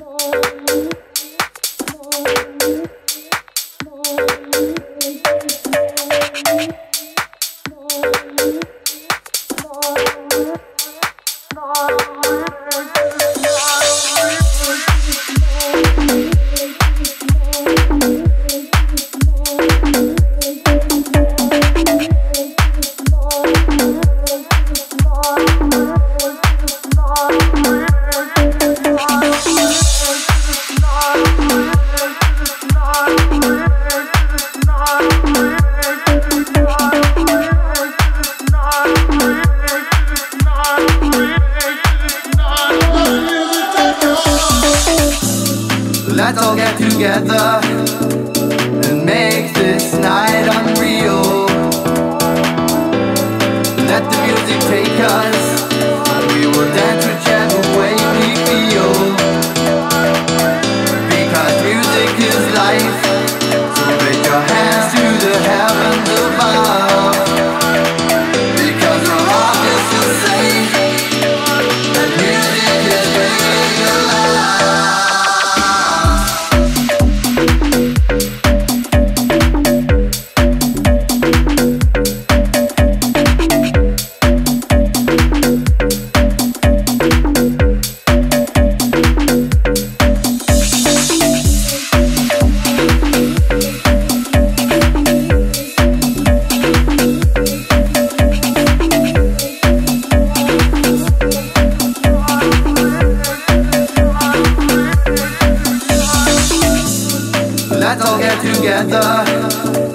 Thank you. Let's all get together and make this night unreal. Let the music take us. Together